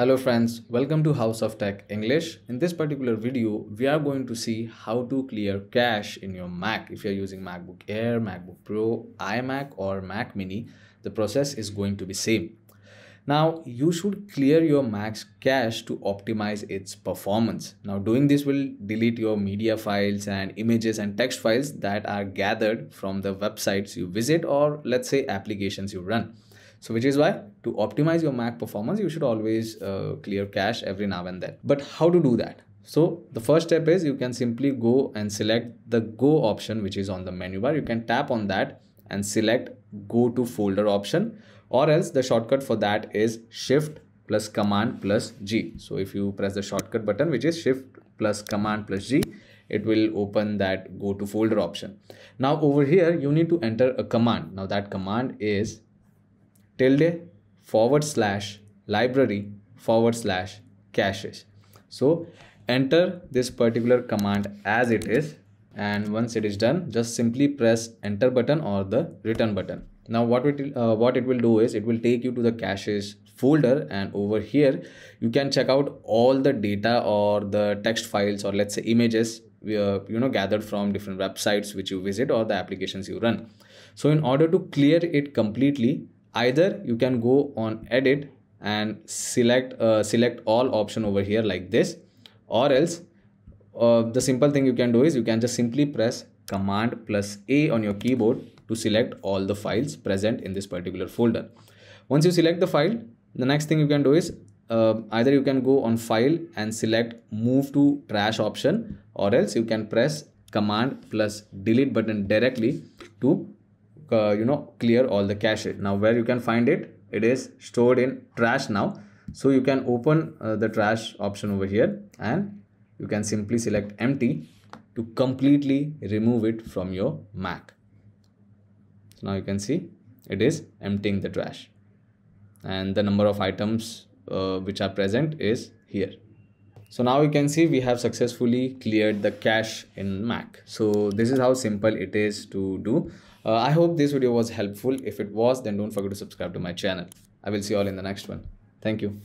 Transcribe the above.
Hello friends, welcome to House of Tech English. In this particular video, we are going to see how to clear cache in your Mac. If you're using MacBook Air, MacBook Pro, iMac or Mac Mini, the process is going to be same. Now, you should clear your Mac's cache to optimize its performance. Now, doing this will delete your media files and images and text files that are gathered from the websites you visit or let's say applications you run. So which is why to optimize your Mac performance, you should always uh, clear cache every now and then. But how to do that? So the first step is you can simply go and select the go option, which is on the menu bar. You can tap on that and select go to folder option or else the shortcut for that is shift plus command plus G. So if you press the shortcut button, which is shift plus command plus G, it will open that go to folder option. Now over here, you need to enter a command. Now that command is tilde forward slash library forward slash caches. So enter this particular command as it is. And once it is done just simply press enter button or the return button. Now what it uh, what it will do is it will take you to the caches folder. And over here you can check out all the data or the text files or let's say images uh, you know gathered from different websites which you visit or the applications you run. So in order to clear it completely either you can go on edit and select uh, select all option over here like this or else uh, the simple thing you can do is you can just simply press command plus a on your keyboard to select all the files present in this particular folder. Once you select the file the next thing you can do is uh, either you can go on file and select move to trash option or else you can press command plus delete button directly to uh, you know clear all the cache. Now where you can find it it is stored in trash now. So you can open uh, the trash option over here and you can simply select empty to completely remove it from your mac. So now you can see it is emptying the trash. And the number of items uh, which are present is here so now you can see we have successfully cleared the cache in mac so this is how simple it is to do uh, I hope this video was helpful. If it was, then don't forget to subscribe to my channel. I will see you all in the next one. Thank you.